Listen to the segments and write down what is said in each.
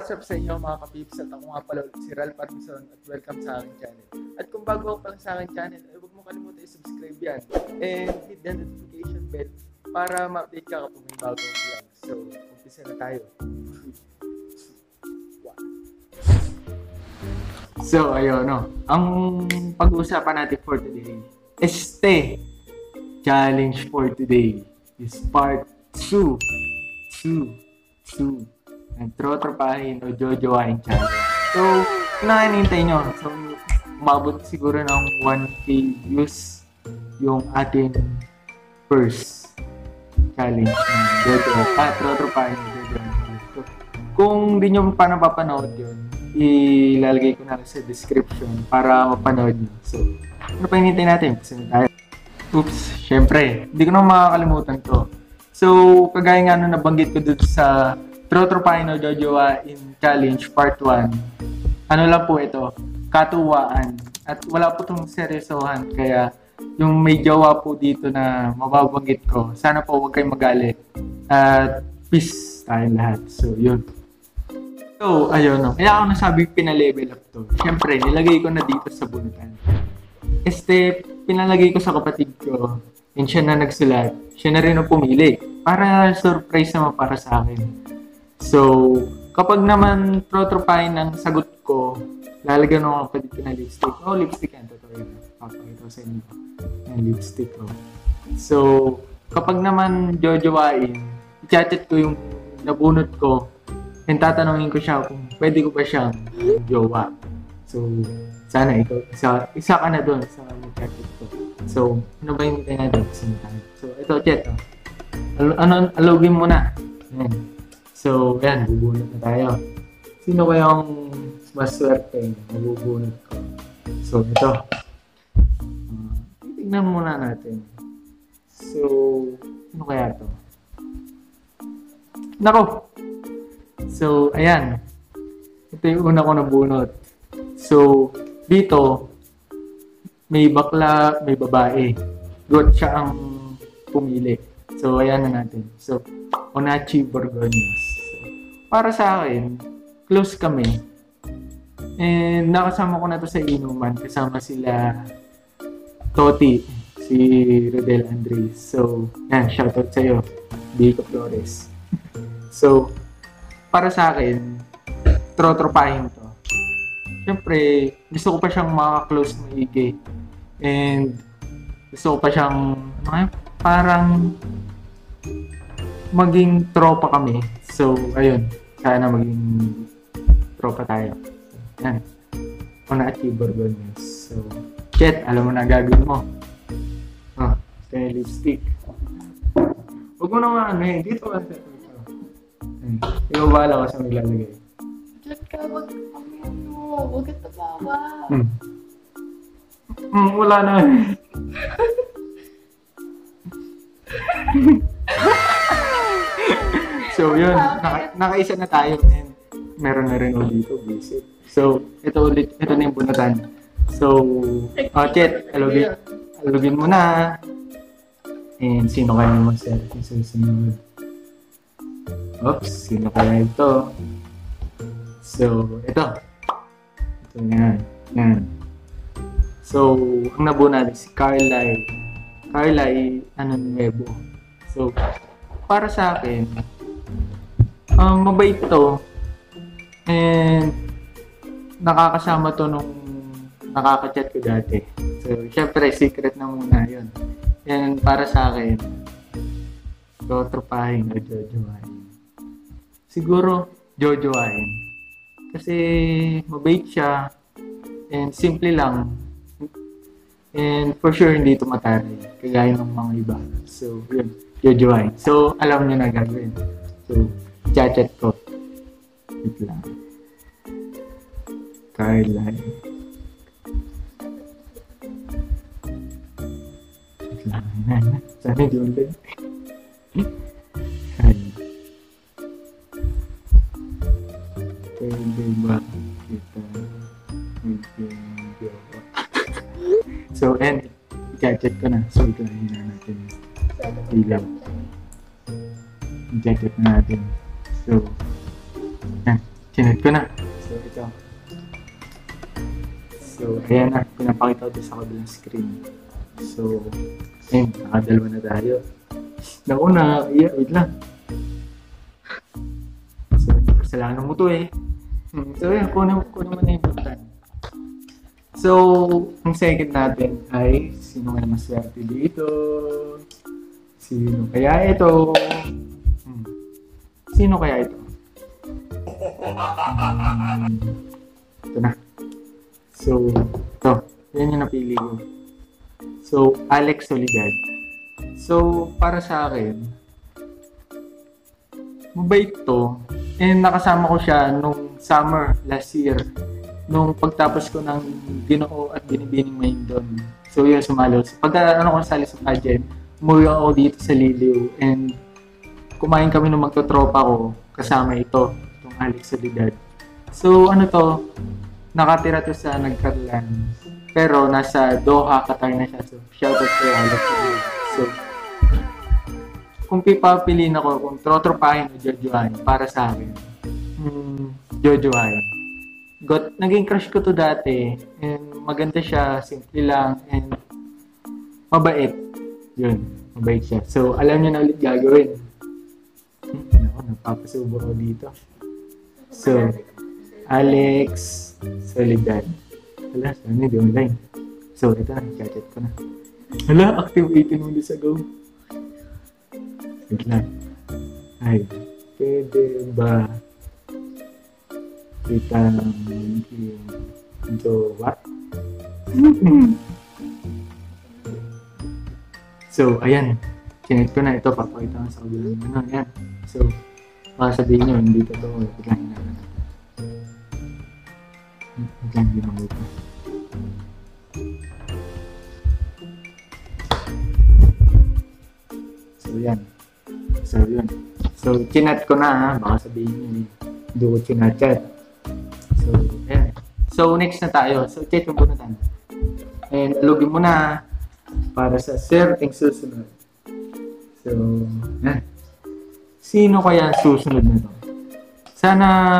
what's up sa inyo mga kapips at ako nga pala si Ral Parmison at welcome sa aking channel. At kung bago ka pa lang sa aking channel, ay huwag mo kalimutan i-subscribe yan and hit the notification bell para ma-update ka kapag may bagong vlog. So, umpisa na tayo. So, ayun, no. Ang pag-uusapan natin for today, este challenge for today is part 2. 2. 2 ng Trotropahin o Jojoain challenge. So, nakanintay nyo. So, umabot siguro ng 1k views yung ating first challenge ng Jojo. Ah, Trotropahin o Jojoain challenge. So, kung di nyo pa napapanood yun, ilalagay ko na sa description para mapanood nyo. So, ano pa hinintay natin? Kasi tayo. Oops, syempre, hindi ko na makakalimutan to. So, kagaya nga nung nabanggit ko dito sa Trotropino Jojoa in Challenge Part 1. Ano lang po ito, katuwaan. At wala po itong seryosohan. Kaya yung may jowa po dito na mababanggit ko, sana po huwag kayong magalit. At peace tayong lahat. So, yun. So, ayun no. Kaya ako nasabi pinalevel up to. Siyempre, nilagay ko na dito sa bunutan. Este, pinalagay ko sa kapatid ko. And siya na nagsulat. Siya na rin ang pumili. Para surprise naman para sa akin. So, kapag naman trotropahin ng sagot ko, lalagyan ako ko ng lipstick. Oh, lipstick yan. Totoo yun. Papakita ko sa inyo. Yung lipstick ko. Oh. So, kapag naman jojowain, i-chat ko yung nabunot ko and tatanungin ko siya kung pwede ko ba siyang jowa. So, sana ikaw, isa, isa ka na doon sa chat ko. So, ano ba yung hinintay natin? So, ito, chat. Oh. Al- ano, alogin mo na. Yan. So, yan, bubunot na tayo. Sino kayang maswerte na mabubunot ko? So, ito. Uh, titignan muna natin. So, ano kaya to? Nako! So, ayan. Ito yung una ko nabunot. So, dito, may bakla, may babae. Good siya ang pumili. So, ayan na natin. So, Onachi Borgoños para sa akin, close kami. And nakasama ko na to sa inuman. Kasama sila Toti, si Rodel Andres. So, yan, shoutout sa'yo, Bico Flores. so, para sa akin, trotropahin to. Siyempre, gusto ko pa siyang maka-close maigi. And gusto ko pa siyang, ano parang maging tropa kami. So, ayun sana maging tropa tayo. Yan. Kung na-achieve Borgones. So, shit, alam mo na gagawin mo. Oh, ito yung lipstick. Huwag mo naman ano eh. Dito ka sa ito. Hmm. Ikaw bahala ko sa maglalagay. Diyan ka, wag kami ano. Huwag ka tabawa. Hmm. Hmm, wala na. So, yun. Naka, nakaisa na tayo. And meron na rin ulit dito, visit. So, ito ulit. Ito na yung bunatan. So, oh, Chet, alugin, alugin mo na. And sino kaya naman sa susunod? Oops, sino kaya ito? So, ito. Ito yan. Yan. So, ang nabuo natin si Carly. Carly, ano, Nuevo. So, para sa akin, um, mabait to. And nakakasama to nung nakaka-chat ko dati. So, syempre, secret na muna yun. Yan, para sa akin, trotropahin o jojoahin. Siguro, jojoahin. Kasi, mabait siya. And simple lang. And for sure, hindi ito mataray. Kagaya ng mga iba. So, yun. Jojoahin. So, alam niyo na gagawin. So, Chat-chat ko. Wait lang. Caroline. Wait lang. Sana hindi ulit. Pwede ba kita maging So, and, chat-chat ko na. So, ito na natin. Ilaw. Chat-chat na natin. So, yan. Sinad ko na. So, ito. So, ayan na. Pinapakita ko sa kabilang screen. So, ayun, nakadalawa na tayo. Naku na, iya, wait lang. So, kasalanan mo to eh. So, ayan, kunin, kunin mo na yung button. So, ang second natin ay sino kaya maswerte dito? Sino kaya ito? Sino kaya ito? Ito na. So, ito. Yan yung napili ko. So, Alex Solidad. So, para sa akin, mabait to. And nakasama ko siya nung summer last year. Nung pagtapos ko ng ginoo at binibining main doon. So, yun, sumalo. Pagka ano ko sali sa pageant, umuwi ako dito sa Liliw. And kumain kami nung magtotropa ko kasama ito, itong Alex Solidad. So, ano to, nakatira to sa Nagkarlan. Pero nasa Doha, Qatar na siya. So, shout out kay Alex Solidad. So, kung pipapiliin ako kung trotropahin o jojoahin para sa akin, hmm, jojoahin. Got, naging crush ko to dati and maganda siya, simple lang and mabait. Yun, mabait siya. So, alam niyo na ulit gagawin. Ako, nagpapasubo ako dito. So, Alex Solidad. Wala, sana hindi online. So, ito na, chat ko na. Hala, active 18 minutes ago. Wait lang. Ay, pwede ba kitang yung jowa? so, ayan. Chinet ko na ito. Papakita ko sa kabilang ano. Ayan. So, baka sabihin nyo, hindi totoo. Wait lang. Wait lang. Wait lang, hindi makita. So, yan. So, yun. So, chinat ko na ha. Baka sabihin nyo, eh, hindi ko chinat-chat. So, ayan. So, next na tayo. So, check yung bunutan. And, login mo na para sa certain susunod. So, yan. Sino kaya susunod na to? Sana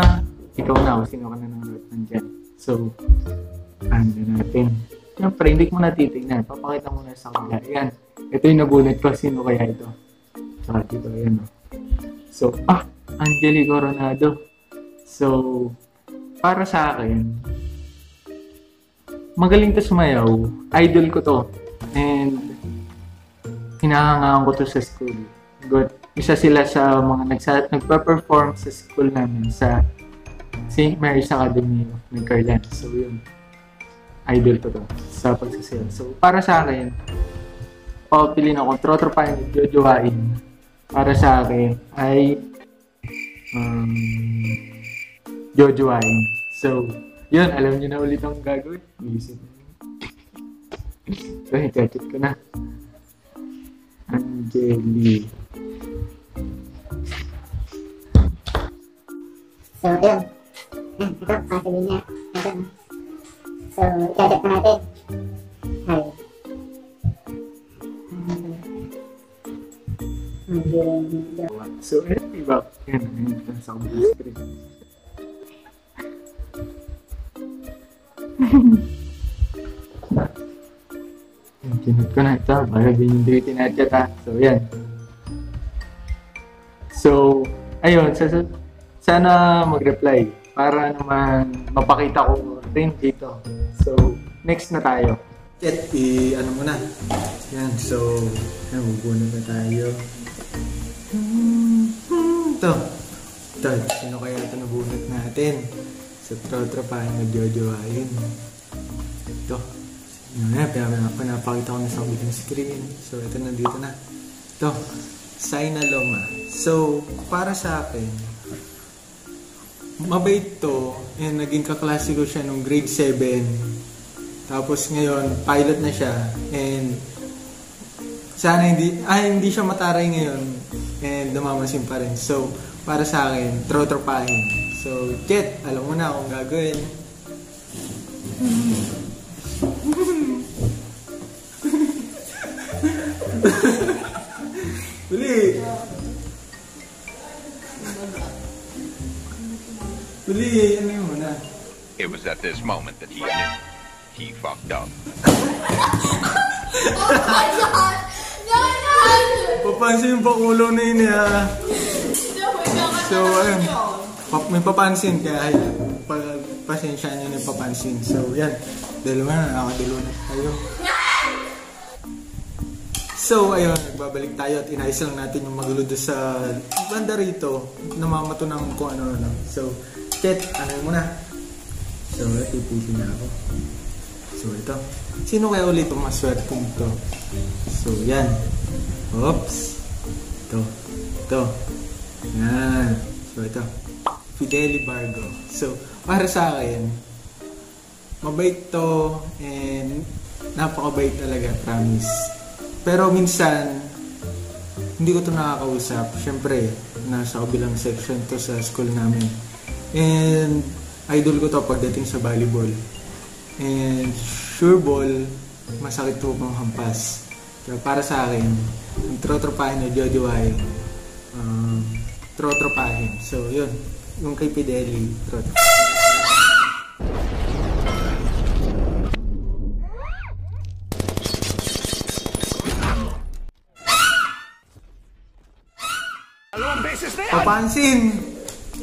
ikaw na o sino ka na nanonood nandyan. So, ano natin. Siyempre, hindi ko na titignan. Papakita mo na sa kanila. Ayan. Ito yung nabunot ko. Sino kaya ito? Tsaka dito, ayan o. So, ah, Angeli Coronado. So, para sa akin, magaling to sumayaw. Idol ko to. And, hinahangaan ko to sa school. Good. Isa sila sa mga nagsa, nagpa-perform sa school namin sa St. Mary's Academy of Nagcarlan. So, yun. Idol ko to sa pagsasayaw. So, para sa akin, papapilin ako, trotropahin at jojowain para sa akin ay um, jojowain. So, yun, alam niyo na ulit ang gagawin. Isip So, i-chat ko na. Angeli. So, yun. Yan, ito, sasabihin niya. Ito. So, i-edit na natin. Hi. Angela. So, eh, iba. Yan, yan, yan sa computer screen. Kinut ko na ito. Baka din yung duty na chat ha. So, yan. Ayun. Sa, sana mag-reply para naman mapakita ko rin dito. So, next na tayo. Chat, i-ano mo na. Yan, so, yan, bubunod na tayo. Ito. Ito, sino kaya ito nabunot natin? Sa trotropahin na jojoahin. Ito. Yan, pinap- pinapakita ko na sa kabilang screen. So, ito na dito na. Ito. Saina Loma. So, para sa akin, mabait to. And naging kaklase ko siya nung grade 7. Tapos ngayon, pilot na siya. And sana hindi, ah, hindi siya mataray ngayon. And dumamasin pa rin. So, para sa akin, trotropahin. So, Jet, alam mo na kung gagawin. Uli! at this moment that he knew he fucked up. Oh my God! Yan! Papansin yung pakulo na yun ah. So, ayun. Pa- may papansin kaya ay, pa, pasensya niyo na yung papansin. So, yan. Dalawa na, nakadalo na tayo. So, ayun, nagbabalik tayo at inayos lang natin yung magulo doon sa banda rito. Namamato ng kung ano na. So, Chet, ano mo na? So, iputin na ako. So, ito. Sino kaya ulit ang maswerte nito? So, yan. Oops. Ito. Ito. Yan. So, ito. Fideli Bargo. So, para sa akin, mabait to and napakabait talaga, promise. Pero minsan, hindi ko to nakakausap. Siyempre, nasa kabilang section to sa school namin. And idol ko to pagdating sa volleyball. And sure ball, masakit to kung hampas. Kaya para sa akin, ang trotropahin na jojowain, um, trotropahin. So, yun. Yung kay Pideli, trotropahin. Papansin!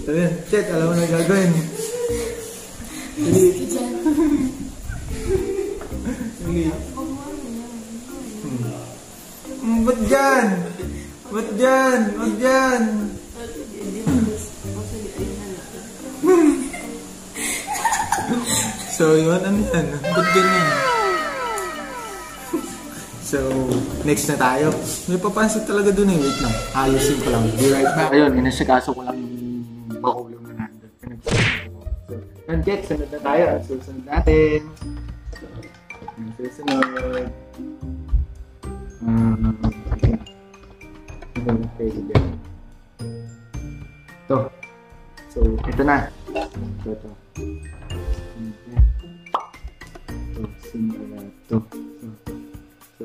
So, yun. Alam mo na gagawin. Hmm. Ba't dyan? Ba't dyan? Ba't dyan? so, yun, ano yan? Ba't ganyan? So, next na tayo. May papansin talaga dun eh. Wait lang. Ayusin ko lang. Be right back. Ayun, inasikaso ko lang yung bakulong Yun, Jet, sunod na tayo. Ang susunod natin. Ang susunod. Um, ano okay, okay. Ito. So, ito na. Ito, ito. Ito, simula. Ito. So,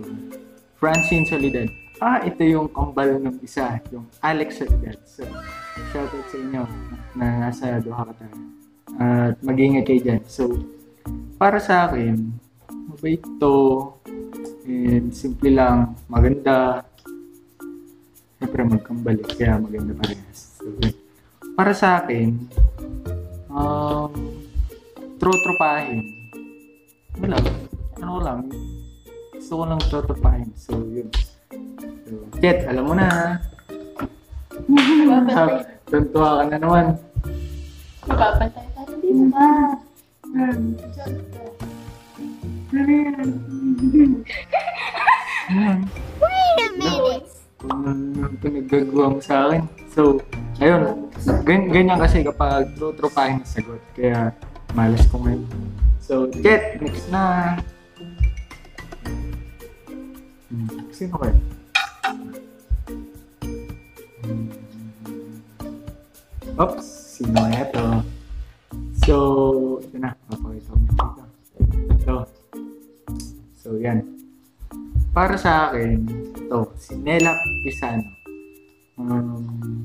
Francine Solidad. Ah, ito yung kambal ng isa, yung Alex Solidad. So, shoutout sa inyo na nasa Doha ka tayo. At mag-ingat kayo dyan. So, para sa akin, mabait to. And simple lang, maganda. Siyempre magkambal eh, kaya maganda parehas. So, para sa akin, um, tro-tropahin. Wala. Ano lang, gusto ko lang trotropahin. So, yun. So, Jet, alam mo na. Tuntua ka na naman. Babantay Wait a minute! Pinaggagawa mo sa akin? So, ayun. Gan ganyan kasi kapag trotropahin na sagot. Kaya, malas ko ngayon. So, Jet, next na. Hmm, Sino kayo? Oops, sino kaya to? So, ito na. Papakita ko dito. Ito. So, yan. Para sa akin, ito, si Nela Pisano. Um,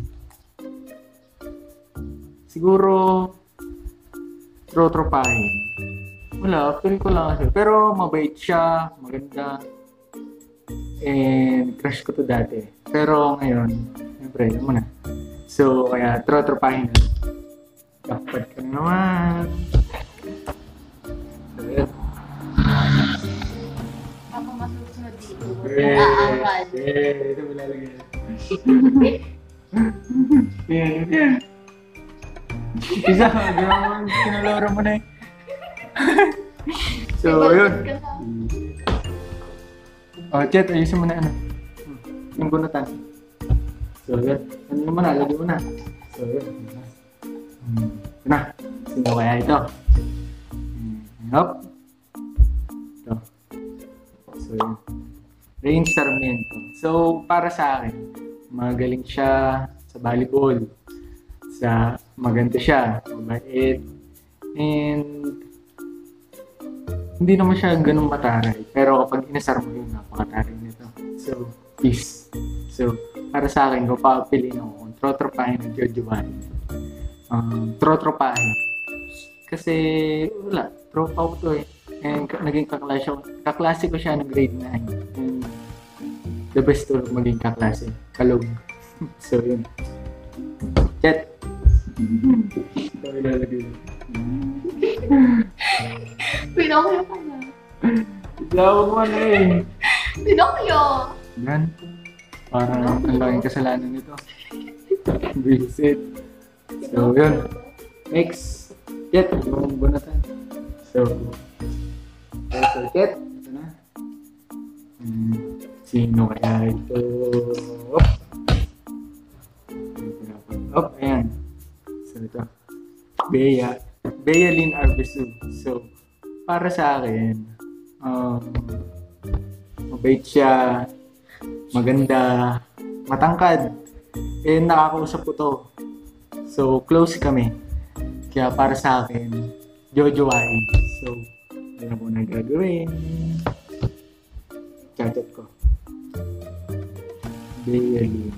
siguro, trotropahin. Wala, feel ko lang kasi. Pero mabait siya, maganda. And crush ko to dati. Pero ngayon, siyempre, alam mo na. So, kaya trotropahin na. Dapat ka na naman. Aangkat. eh, ito mo lalagyan. Yan, yan. Isa, gawin mo, kinaloro mo na eh. so, yun. Oh, Chet, ayusin mo na ano. Hmm, Yung bunutan. Para sa akin, magaling siya sa volleyball. Sa maganda siya, mabait. And hindi naman siya ganun mataray. Pero kapag inasar mo yun, napakataray nito. So, peace. So, para sa akin, kung papiliin ako kung trotropahin ng Jojo Valley, um, trotropahin. Kasi, wala. Tropa ko to eh. And naging kaklase ko. Kaklase siya ng grade 9. The best to maging kaklase. Kalog. so, yun. Chat. Ito ilalagay. Pinokyo ka na. Tawag mo na eh. Pinokyo! Yan. Parang ang laking kasalanan nito. Visit. So, yun. Next. Jet. Yung bunatan. So, so, Jet. Ito na. Hmm, sino kaya ito? Op. Op, ayan. So, ito. Bea. Bea Lynn Arbisu. So, para sa akin, um, mabait siya, maganda, matangkad, eh nakakausap ko to. So, close kami. Kaya para sa akin, jojowain. So, alam ko na gagawin. Chat-chat ko. Daily.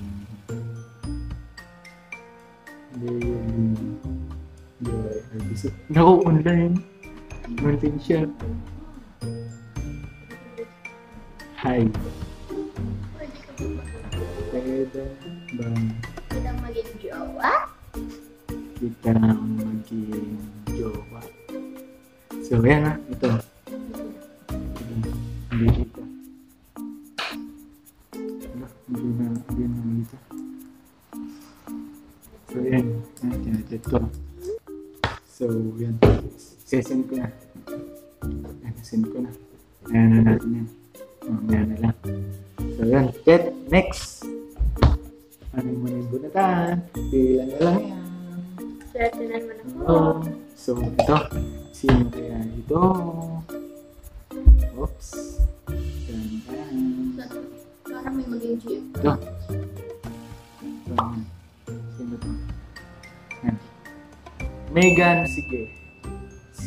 Daily. Daily. Naku, online. Online siya. Hi. Ba Kita maging jowa? kita maging jowa? So, yan.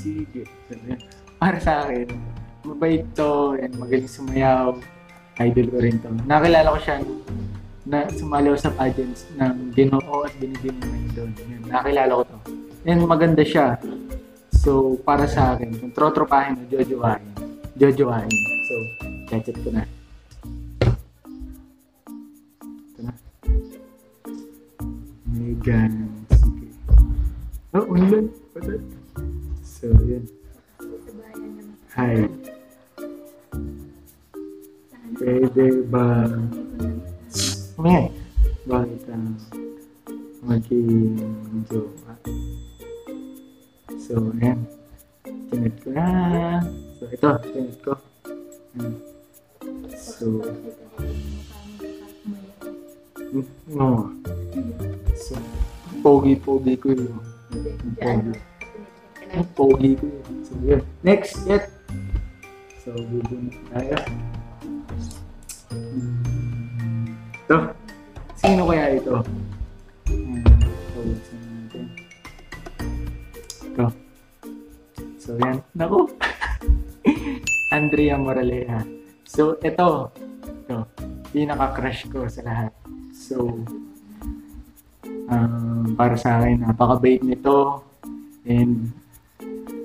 Sige. Para sa akin, mabait to, and magaling sumayaw. Idol ko rin to. Nakilala ko siya na sumali sa pageants ng Ginoo at doon. Yan, nakilala ko to. And maganda siya. So, para sa akin, kung trotropahin o jojowahin, jojowahin. So, chat ko na. Ito na. Megan. Oh, online. Pwede. So, yun. Hi. Pwede ba May, bakit ang maging jowa? So, ayan. Tinit ko na. So, ito. Tinit ko. Ayan. So, no. So, pogi-pogi ko yun. Pogi. Ang pogi ko yun. So, yun. Next, yet. So, bubunot tayo. Ito. Sino kaya ito? Ito. So, yan. Naku. Andrea Moraleja. So, ito. Ito. Pinaka-crush ko sa lahat. So, um, para sa akin, napaka-bait nito. And,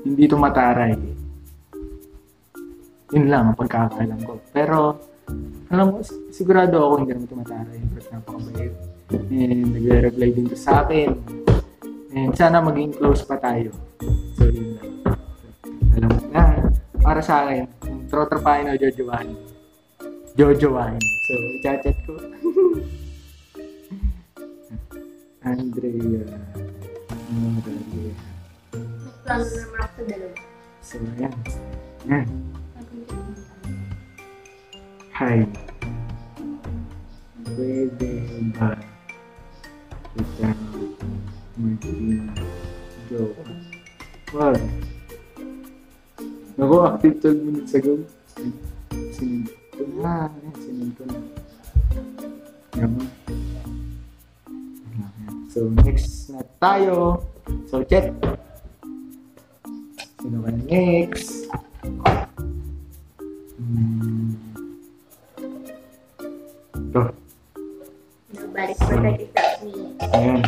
hindi ito mataray. Yun lang ang pagkakalam ko. Pero, alam mo, sigurado ako hindi naman tumataray. But napakabait. And nagre-reply din to sa akin. And sana maging close pa tayo. So, yun lang. Alam mo na, para sa akin, kung trotropahin o jojowahin. Jojowahin. So, i-chat ko. Andrea. Andrea. Plano naman ako sa dalawa. Ayan. Ayan. Hi. Pwede ba kita maging jowa? Wag. Naku, active 12 minutes ago. Sinend ko na. Sinend ko na. Yaman. So, next na tayo. So, chat. Next? Hmm. Ito. Nabalik pa tayo sa ni Ayan.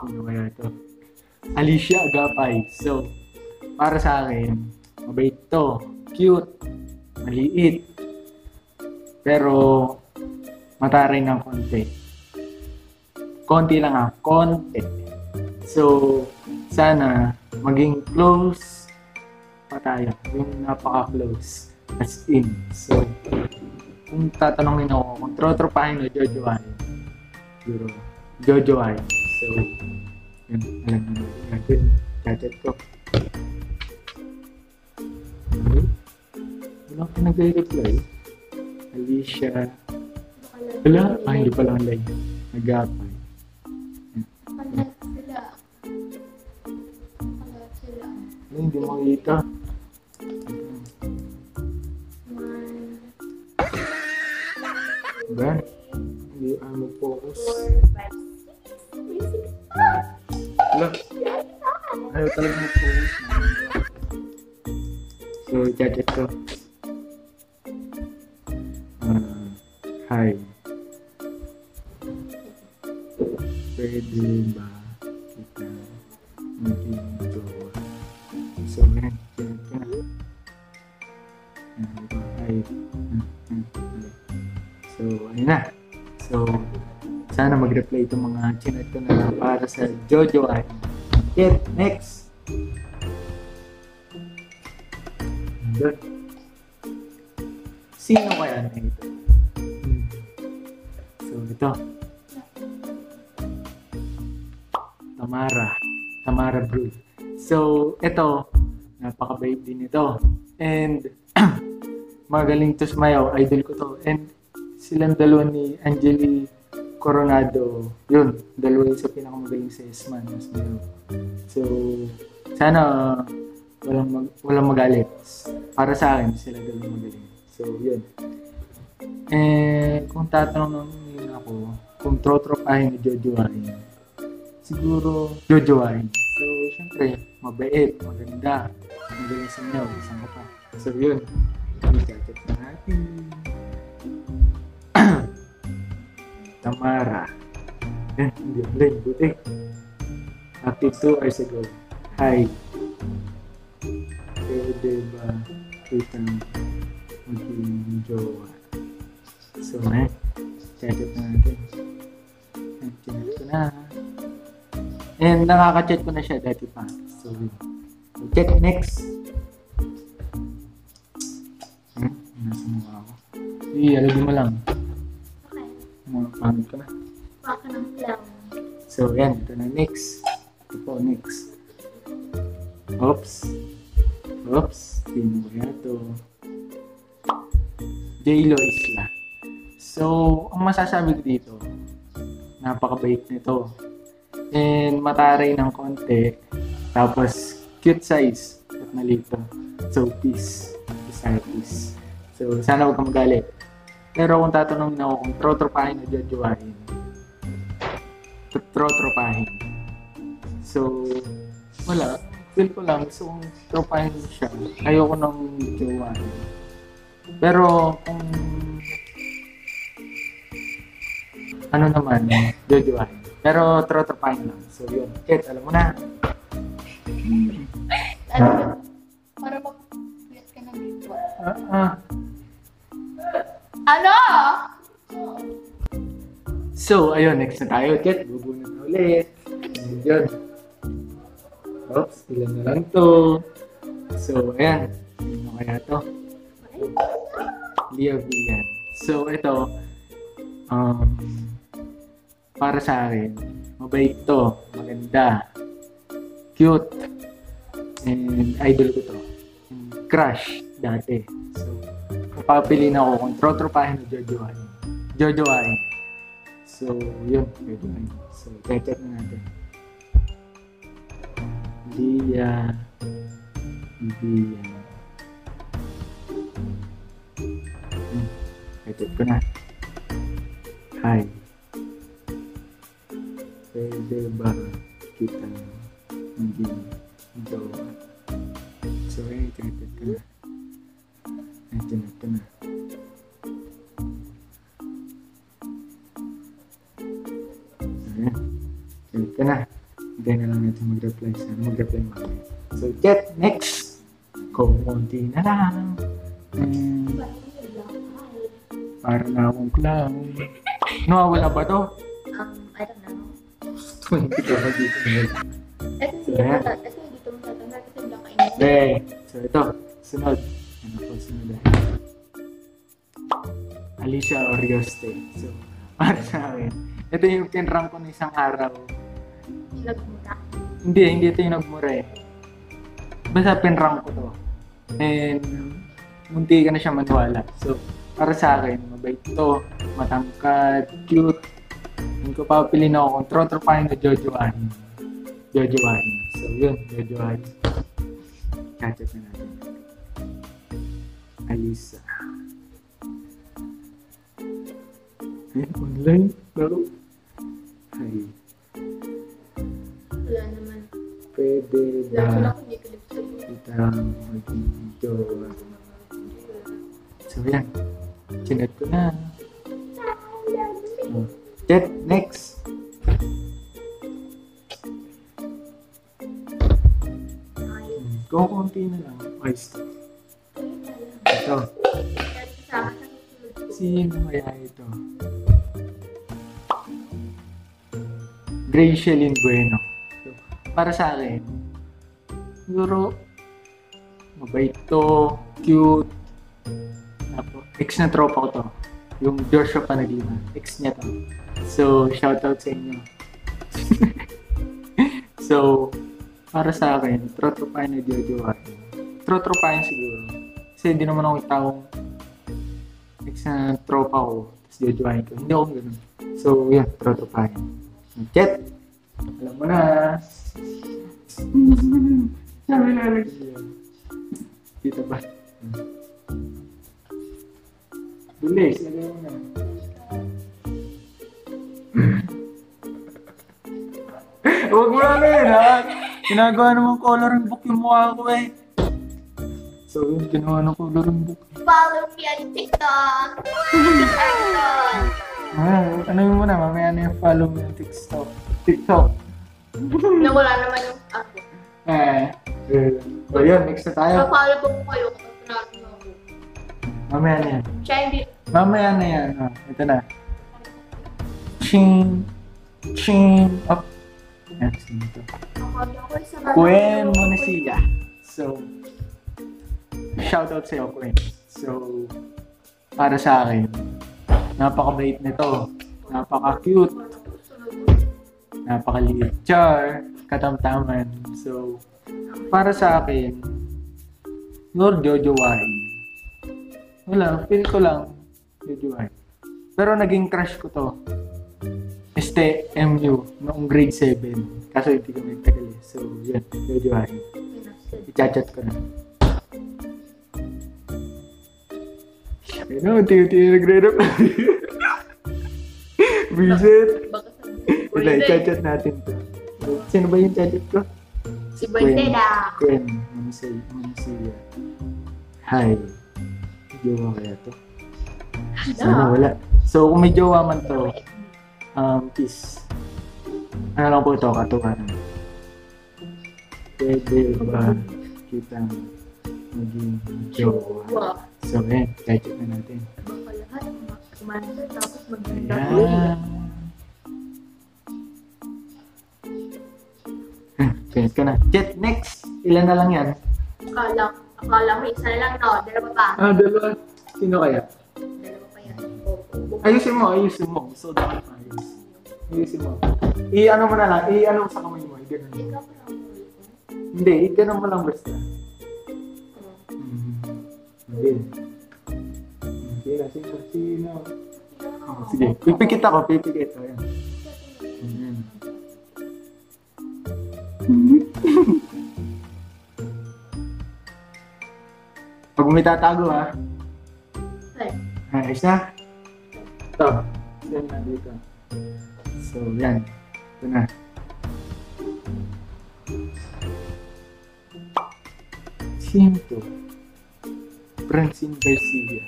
Sino kaya ito? Alicia Agapay. So, para sa akin, mabait to. Cute. Maliit. Pero, mataray ng konti. Konti lang ha. Konti. So, sana maging close pa tayo. Yung napaka-close. As in. So, kung tatanungin ako kung trotropahin o jojoahin, siguro, jojoahin. So, yun, alam mo natin. Chat-chat ko. Okay. Wala ka nagre-reply. Alicia. Wala. Ah, hindi pala online. Nag-apply. Sino kaya na ito? Hmm. So, ito. Tamara. Tamara Brood. So, ito, napakabait din ito. And, magaling to sumayaw. Idol ko to. And, silang dalawa ni Angeli Coronado, yun, dalawa yun sa pinakamagaling sa Esman. Dalawa. So, sana walang, mag, walang magalit. Para sa akin, sila dalawa magaling. So, yun. Eh, kung tatanungin ako, kung trotropahin ni Jojoahin, siguro Jojoahin. So, syempre, mabait, maganda, magaling sa inyo, isang ka pa. So, yun. I-chat na natin. Tamara. Eh, hindi online. Buti. Active 2 hours ago. Hi. Pwede ba kitang maging jowa? So, eh, chat na natin. Chinat ko na. And nakaka-chat ko na siya dati pa. So, chat next. Hmm, nasa mukha ako. Sige, alagin mo lang. Okay. Mga pangit ko na. Baka ng clown. So, yan. Ito na. Next. J-Lo Isla. So, ang masasabi ko dito, napakabait nito. And mataray ng konti. Tapos, cute size. At malito. So, peace. Peace. So, sana huwag kang magalit. Pero kung tatanungin ako kung trotropahin o jojoahin, trotropahin. So, wala. Feel ko lang, gusto kong tropahin siya. Ayoko nang jowahin. Pero, kung ano naman, jojoahin. Pero, trotropahin lang. So, yun. Ket, alam mo na. Ano ba? Para mag-quit ka ng dito. Ah, ah. Ano? So, ayun, next na tayo. Ket, bubunod na ulit. Yun. Oops, ilan na lang to. So, ayan. Sino kaya to? Leo Villan. So, ito, um, para sa akin, mabait to, maganda, cute, and idol ko to. Crush dati. So, papapiliin ako kung trotropahin o jojoahin. Jojoahin. So, yun, jojoahin. So, check na natin. Dia, Dia. Check ko na. Hi. Pwede ba kita maging jowa? So, eh, check ko na. Ay, tinig ko na. Ayan. Check ko na. Hintay na lang natin mag-reply sa mag-reply mamaya. So, Jet, next! Kumunti na lang. Hmm, para na akong clown. Nawawala ba to? Um, I don't know. 20 ka ba dito? Ito si Ayan. Ito dito mo tatanda kasi baka kainin. Okay. So, ito. Sunod. Ano po sunod eh? Alicia Orioste. So, para sa akin. Ito yung kinrang ko na isang araw. Nagmura. Hindi, hindi ito yung nagmura eh. Basta pinrang ko to. And, munti ka na siya maniwala. So, para sa akin, mabait to, matangkad, cute. Hindi ko papilin ako kung trotropahin na jojoahin. Jojoahin. So, yun, jojoahin. Catch up na natin. Alisa. Ayun, online. Laro. Ay, Wala naman. pwede Wala ko ba hindi clip sa'yo. kita mag-video? So, yan. Chinat ko na. Jet, next. Hmm, Kukunti na lang. Ito. Ang susunod ko. Sino kaya ito? Gracielyn Bueno. Para sa akin, siguro, mabait to, cute. Ex na tropa ko to. Yung Joshua Panaglima. Ex niya to. So, shoutout sa inyo. so, para sa akin, trotropahin na jojowahin. Trotropahin siguro. Kasi hindi naman ako taong ex na tropa ko, tapos jojowahin ko. Hindi ako ganun. So, yun, trotropahin. Jet! Alam mo na. Sabi na lang siya. Dito ba? Bilis. Huwag mo na yun, ha? Ginagawa naman coloring book yung mukha ko eh. So, yun, ginawa ng coloring book. Follow me on TikTok! Ah, ano yun muna, mamaya na yung follow mo yung TikTok. TikTok. Na wala naman yung ako. Eh, eh. So, yun, next na tayo. Papalo ko po kayo kapag pinalo mo ako. Mamaya na yan. Siya hindi. Mamaya na yan. Ah, ito na. Ching. Ching. Up. Yan, sino to? Ako ako isa Gwen Monesilla. So, shoutout sa'yo, Gwen. So, para sa akin, napakabait nito. Napaka-cute. Napakaliit. Char. Katamtaman. So, para sa akin, Lord Jojo Wine. Wala, feel ko lang Jojo Wine. Pero naging crush ko to. Este MU noong grade 7. Kaso hindi kami nagtagal eh. So, yun. Wine. I-chat ko na. Ano, tiyo-tiyo nagre-rap. Visit. Baka sabi. Wala, i-chat natin to. Sino ba yung chat ko? Si Banteda. Gwen. Manisay. Manisaya. Hi. Jowa kaya to? Sana wala. So, kung may jowa man to, um, peace. Ano lang po ito, katuwanan. Pwede ba kitang maging jowa? So, eh, chat na natin. Kumanda tapos maganda. Ayan. Hmm, Finish ko na. Jet, next! Ilan na lang yan? Akala, akala mo isa na lang, no? Dalawa pa. Ah, dalawa. Sino kaya? Ayusin mo, ayusin mo. So, dapat ayos. Ayusin mo. I-ano mo na lang, i-ano sa kamay mo. I-ganon mo. Hindi, i-ganon mo lang basta. Hindi. Hindi na, sino, sino. Oh, sige, pipikit ako, pipikit. Ayan. Ayan. Pag may tatago ha. Ay, Ayos na? Ito. Yan na dito. So, yan. Ito na. Sino to? Francine Garcia.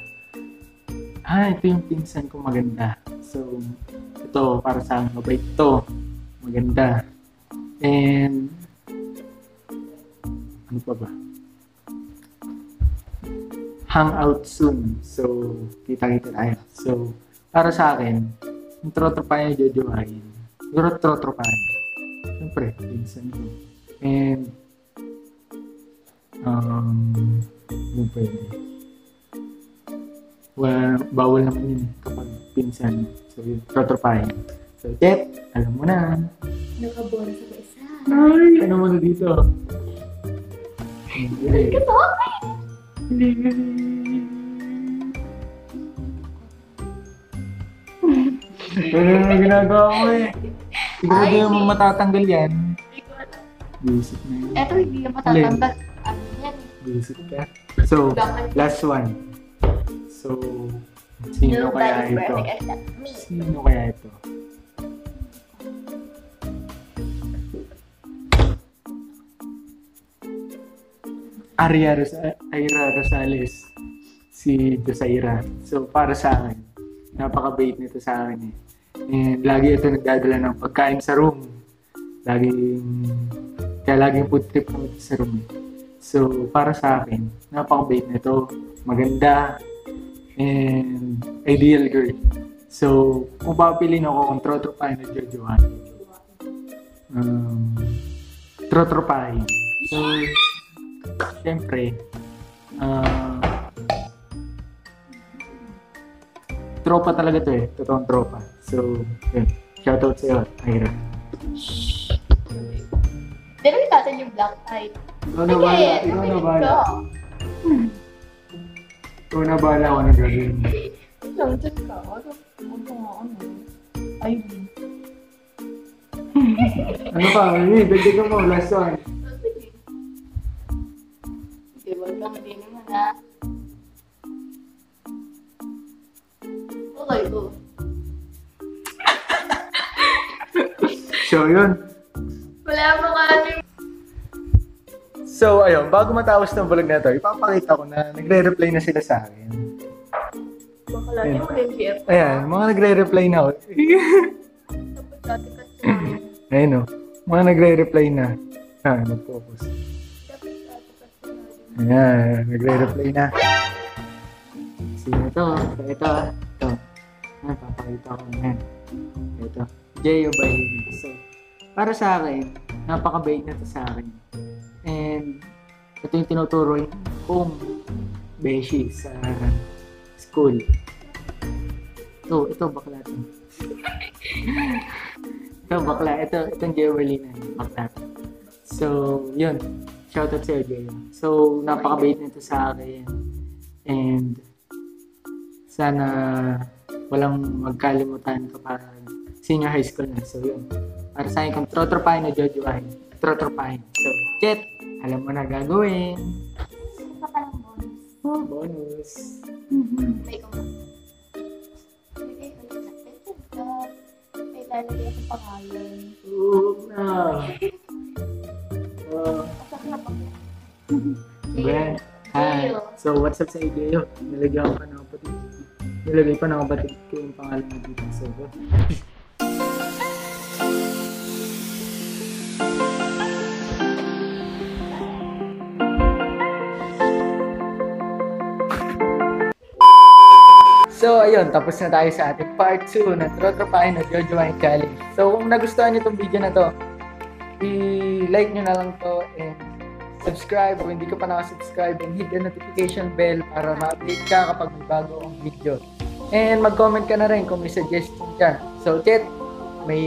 Ah, ito yung pinsan ko maganda. So, ito, para sa akin, mabait to. Maganda. And, ano pa ba? Hangout soon. So, kita-kita tayo. So, para sa akin, yung trotropahin yung jojohain. Siguro trotropahin. Siyempre, pinsan ko. And, um, ano pwede? Well, bawal naman yun kapag pinsan. So, yun, trotropahin. So, Jet, alam mo na. Nakabola sa isa. Ay, ano mo na dito? Hindi. Ito? Hindi, hindi. Ano na ginagawa mo eh? Siguro Ay, mo hindi. matatanggal yan. Ko. Visit na yun. Eto, hindi yung matatanggal. Ano yan? Visit ka. So, last one. So, sino kaya ito? Sino kaya ito? Aria Rosales. Si Josaira. So, para sa akin, napaka-bait nito sa akin eh. And lagi ito nagdadala ng pagkain sa room. Laging, kaya laging food trip kami sa room eh. So, para sa akin, napaka-bait nito. Maganda. And ideal girl. So, kung papiliin ako kung trotropahin na jojohan, um, trotropahin. So, syempre, uh, tropa talaga to eh. Totoong tropa. So, yun. Shoutout sa'yo, Ira. Dinamin natin yung black eye. Ikaw na bahala. Ikaw na bahala. Ikaw na bahala kung ano gagawin. Lang, dyan ka. Ano? Ano nga, ano? Ayun. Ano pa? Hindi, dagdagan mo. Last one. Sige, wag kang hindi naman ha. Okay, go. So, yun. Wala mo ka So, ayun, bago matapos ng vlog na to, ipapakita ko na nagre-reply na sila sa akin. Bakala niyo mo yung GF. Ayan, mga nagre-reply na. oh. Tapos dati kasi Ayun o, mga nagre-reply na. Ah, nag-focus. Dapat dati kasi Ayan, nagre-reply na. Sino to? Ito, ito. Ayan, papakita ko na. Ito. Jay Obayin. So, para sa akin, napaka-bait na to sa akin. And, ito yung tinuturo kong beshi sa school. Ito, ito, bakla to. ito, bakla. Ito, itong Jay Obayin na bakla. So, yun. Shoutout sa'yo, Jay. So, napaka-bait nito sa akin. And, sana walang magkalimutan kapag senior high school na. So, yun. Para sa akin, kung trotropahin na jojoahin, trotropahin. So, Jet, alam mo na gagawin. Ano pa palang bonus? Oh, bonus. May lang natin. Ito. May lalagay akong pangalan. Oo na. Oh, pa. Ben. Hi. So, what's up sa Ideo? Nilagyan ko pa ng kapatid. Nilagay pa ng kapatid ko yung pangalan mo dito. So, So, ayun, tapos na tayo sa ating part 2 ng Trotropahin na Jojo Wine Challenge. So, kung nagustuhan niyo itong video na to, i-like nyo na lang to and subscribe kung hindi ka pa nakasubscribe and hit the notification bell para ma-update ka kapag may bago ang video. And mag-comment ka na rin kung may suggestion ka. So, Chet, may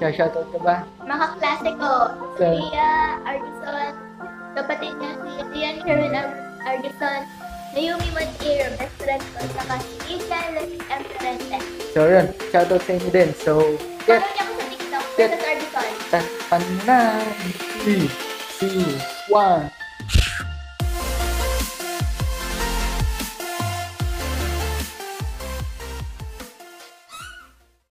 shoutout ka ba? Mga klase ko, si Ria Argison, kapatid niya si Rian Karen Argison, Naomi Matir, best friend ko, saka si Isha Emprente. So, yun, shoutout sa inyo din. So, Chet, Follow niya ako sa TikTok. Princess Argison. takpan na. 3, 2, 1.